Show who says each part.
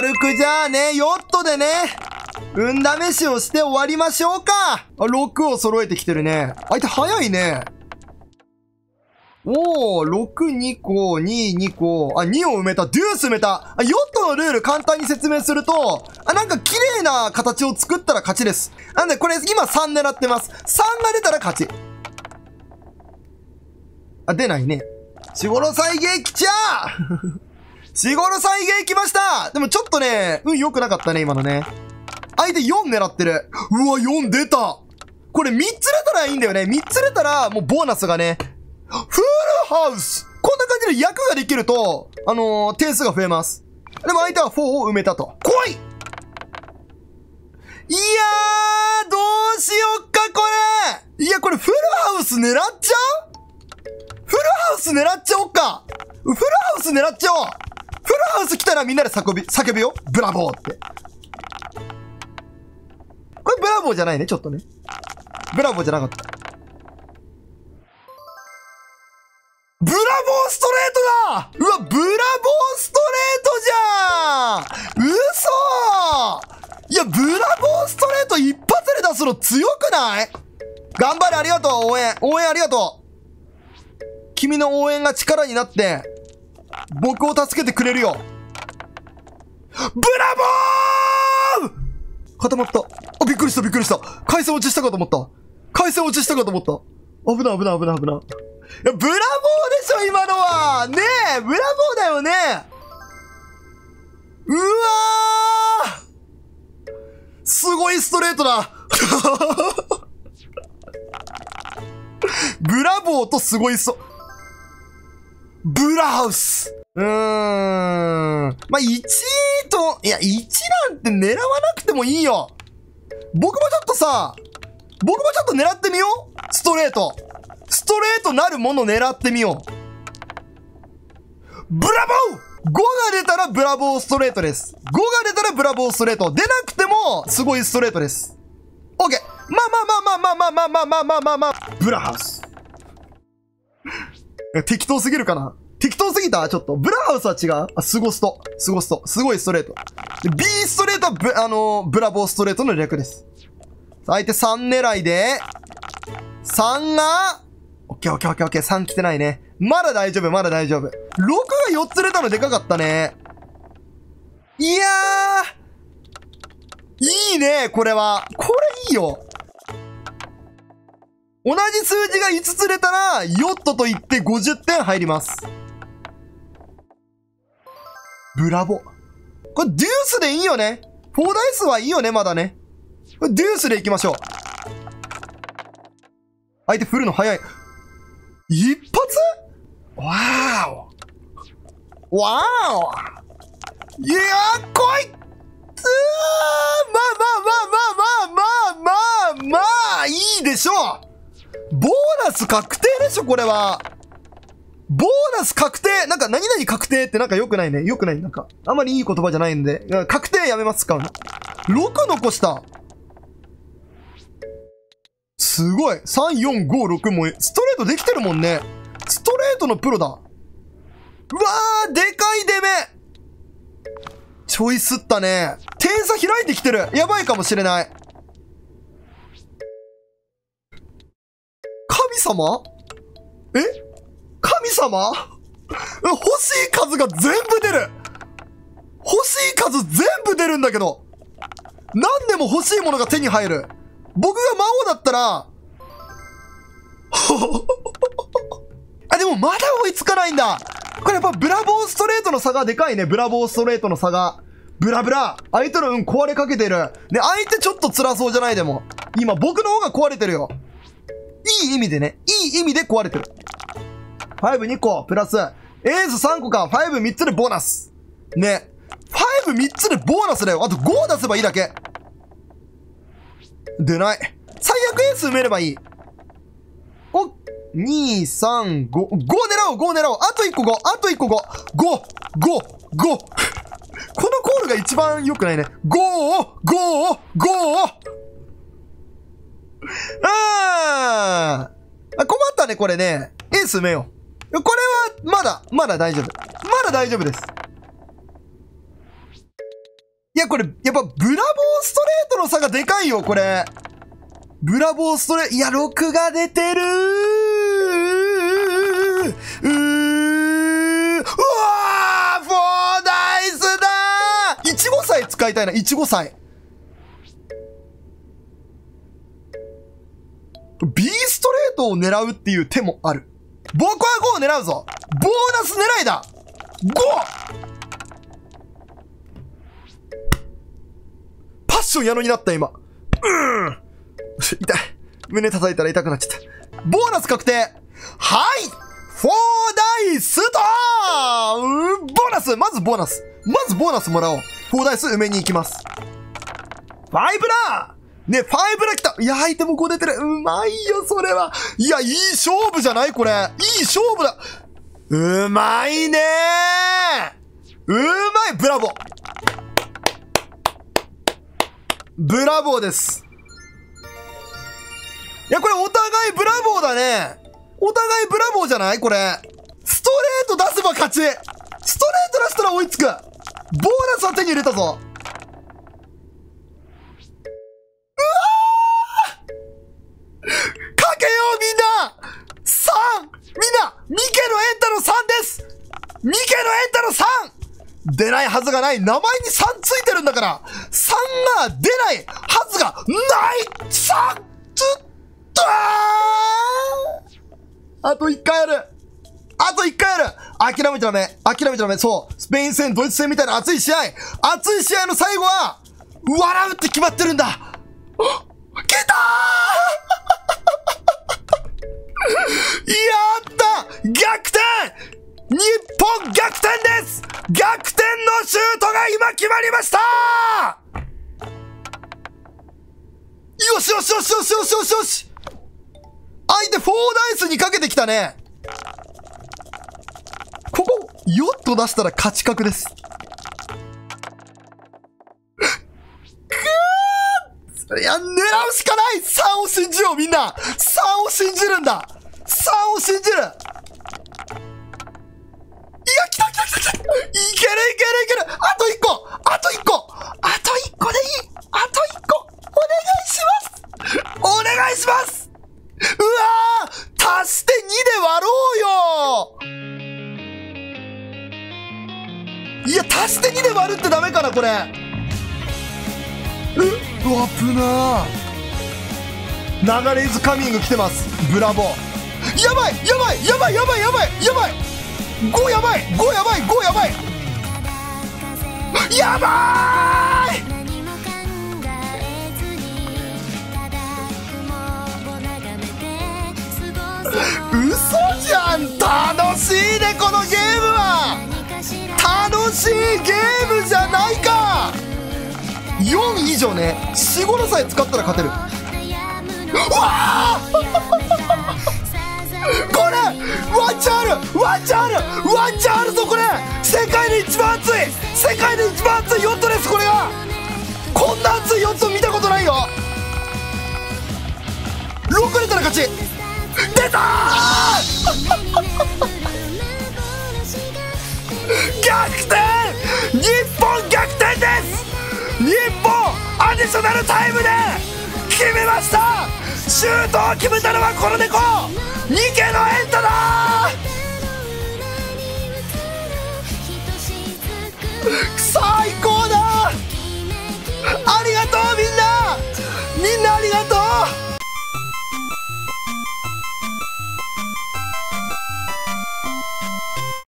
Speaker 1: 軽くじゃあね、ヨットでね、運試しをして終わりましょうか。あ、6を揃えてきてるね。相手早いね。おー、6、2個、2、2個、あ、2を埋めた、デュース埋めた。あ、ヨットのルール簡単に説明すると、あ、なんか綺麗な形を作ったら勝ちです。なんで、これ今3狙ってます。3が出たら勝ち。あ、出ないね。しごろ再現来ちゃしごろ再現来ましたでもちょっとね、運良くなかったね、今のね。相手4狙ってる。うわ、4出たこれ3つ出たらいいんだよね。3つ出たら、もうボーナスがね、フルハウスこんな感じで役ができると、あのー、点数が増えます。でも相手は4を埋めたと。来いいやー、どうしよっか、これいや、これフルハウス狙っちゃう？フルハウス狙っちゃおっかフルハウス狙っちゃおうハウス来たらみんなで叫び、叫ぶよブラボーって。これブラボーじゃないね、ちょっとね。ブラボーじゃなかった。ブラボーストレートだうわ、ブラボーストレートじゃん嘘いや、ブラボーストレート一発で出すの強くない?頑張れ、ありがとう、応援。応援ありがとう。君の応援が力になって、僕を助けてくれるよ。ブラボー固まった。あ、びっくりした、びっくりした。回線落ちしたかと思った。回線落ちしたかと思った。危ない、危ない、危ない、危ない。いや、ブラボーでしょ、今のはねえ、ブラボーだよねうわーすごいストレートだ ブラボーとすごいスト、ブラハウスうーん。まあ、1と、いや、1なんて狙わなくてもいいよ。僕もちょっとさ、僕もちょっと狙ってみようストレート。ストレートなるもの狙ってみよう。ブラボー !5 が出たらブラボーストレートです。5が出たらブラボーストレート。出なくても、すごいストレートです。オッケーまあまあまあまあまあまあまあまあまあまあまあ、ブラハウス。適当すぎるかな？適当すぎた？ちょっと。ブラハウスは違う？あ、スゴスト。スゴスト。すごいストレート。で B ストレートはブ、あのーブラボーストレートの略です。相手3狙いで、3が、オッケーオッケーオッケーオッケー、3来てないね。まだ大丈夫、まだ大丈夫。6が4つ出たのでかかったね。いやーいいね、これは。これいいよ。同じ数字が5つ出たら、ヨットと言って50点入ります。ブラボ。これデュースでいいよね。4ダイスはいいよね、まだね。これデュースでいきましょう。相手振るの早い。一発？わーおわーおいやー、来いつーまあまあまあまあまあまあまあまあいいでしょうボーナス確定でしょ、これは。ボーナス確定なんか何々確定ってなんか良くないね。良くない。なんか、あんまりいい言葉じゃないんで。確定やめます、使うの。6残した。すごい。3、4、5、6も、ストレートできてるもんね。ストレートのプロだ。うわー、でかい出目ちょいすったね。点差開いてきてる。やばいかもしれない。神様？え？神様？欲しい数が全部出る欲しい数全部出るんだけど何でも欲しいものが手に入る僕が魔王だったら あ、でもまだ追いつかないんだこれやっぱブラボーストレートの差がでかいね。ブラボーストレートの差が。ブラブラ相手の運壊れかけてる。ね、相手ちょっと辛そうじゃない？でも。今僕の方が壊れてるよ。いい意味でね。いい意味で壊れてる。52個、プラス、エース3個か、53つでボーナス。ね。53つでボーナスだよ。あと5出せばいいだけ。出ない。最悪エース埋めればいい。お、2、3、5、5狙おう、5狙おう。あと1個5、あと1個5。5、5、5。このコールが一番良くないね。5を、5を、5を。これね。エース埋めよう。これは、まだ、まだ大丈夫。まだ大丈夫です。いや、これ、やっぱ、ブラボーストレートの差がでかいよ、これ。ブラボーストレート、いや、6が出てるうーうわーフォーダイスだーいちご祭使いたいな、いちご祭。B トを狙うっていう手もある。僕は5を狙うぞボーナス狙いだ !5! パッション矢野になった今。うん痛い。胸叩いたら痛くなっちゃった。ボーナス確定はいフォーダイスとボーナスまずボーナスまずボーナスもらおう。フォーダイス埋めに行きます。ファイブラね、ファイブラ来たいや、相手も5出てる。うまいよ、それは。いや、いい勝負じゃない？これ。いい勝負だ。うまいねうまいブラボーブラボーです。いや、これお互いブラボーだね。お互いブラボーじゃない？これ。ストレート出せば勝ち。ストレート出したら追いつく。ボーナスは手に入れたぞ。出ないはずがない名前に3ついてるんだから3が出ないはずがない !3! つったーあと1回やる。あと1回やる。諦めちゃダメ。諦めちゃダメ。そう。スペイン戦、ドイツ戦みたいな熱い試合。熱い試合の最後は笑うって決まってるんだ。来た。ー やった。逆転。日本逆転です。逆転のシュートが今決まりましたよしよしよしよしよしよしよし相手4ダイスにかけてきたねここ、ヨッと出したら勝ち確です。くーいや、狙うしかない !3 を信じようみんな !3 を信じるんだ !3 を信じるるってダメかな、これ。う、うわ、危なー流れイズカミング来てます。ブラボー。やばいやばいやばいやばいやばいやばい !5 やばい !5 やばい !5 やばいやばーい嘘じゃん楽しいね、このゲーム
Speaker 2: し
Speaker 1: いゲームじゃないか。4以上ね。4、5のさえ使ったら勝てる。うわー。これワンチャンある。ワンチャンある。ワンチャンあるぞこれ。世界で一番熱い。世界で一番熱いヨットですこれが。こんな熱いヨット見たことないよ。6出たら勝ち。出たー。逆転日本逆転です！日本アディショナルタイムで決めました！シュートを決めたのはこの猫！ニケのエンタだ！